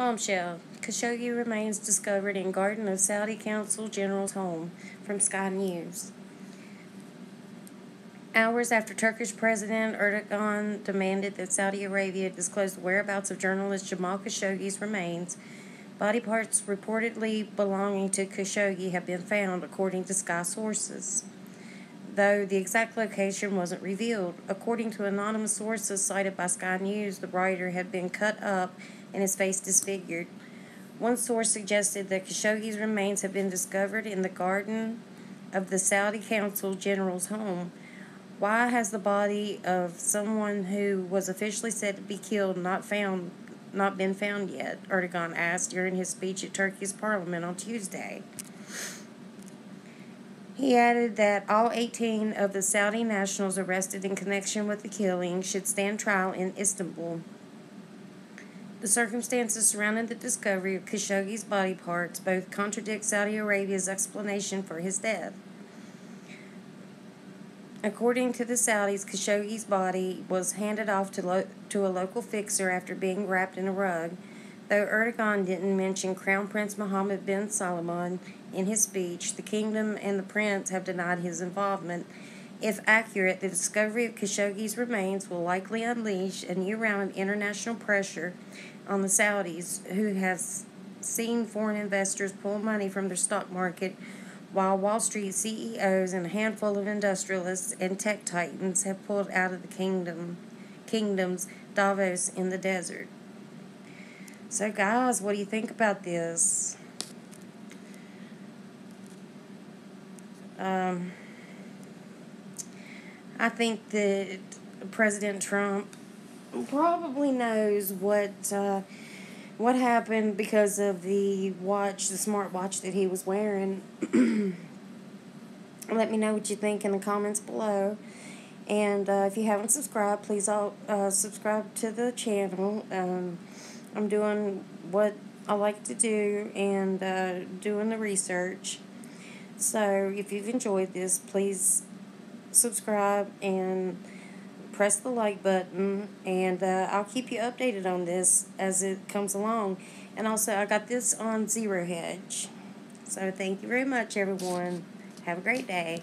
Bombshell. Khashoggi remains discovered in garden of Saudi Consul General's home. From Sky News. Hours after Turkish President Erdogan demanded that Saudi Arabia disclose the whereabouts of journalist Jamal Khashoggi's remains, body parts reportedly belonging to Khashoggi have been found, according to Sky sources. Though the exact location wasn't revealed, according to anonymous sources cited by Sky News, the writer had been cut up and his face disfigured. One source suggested that Khashoggi's remains have been discovered in the garden of the Saudi Consul General's home why has the body of someone who was officially said to be killed not found not been found yet? Erdogan asked during his speech at Turkey's parliament on Tuesday. He added that all 18 of the Saudi nationals arrested in connection with the killing should stand trial in Istanbul. The circumstances surrounding the discovery of Khashoggi's body parts both contradict Saudi Arabia's explanation for his death. According to the Saudis, Khashoggi's body was handed off to, lo- to a local fixer after being wrapped in a rug. Though Erdogan didn't mention Crown Prince Mohammed bin Salman in his speech, the kingdom and the prince have denied his involvement. If accurate, the discovery of Khashoggi's remains will likely unleash a new round of international pressure on the Saudis, who have seen foreign investors pull money from their stock market while Wall Street CEOs and a handful of industrialists and tech titans have pulled out of the kingdom, kingdom's Davos in the desert. So, guys, what do you think about this? Um, I think that President Trump probably knows what. Uh, what happened because of the watch, the smart watch that he was wearing. Let me know what you think in the comments below. And uh, if you haven't subscribed, please all uh, subscribe to the channel. Um, I'm doing what I like to do and uh, doing the research. So if you've enjoyed this, please subscribe and press the like button, and uh, I'll keep you updated on this as it comes along. And also, I got this on Zero Hedge. So, thank you very much, everyone. Have a great day.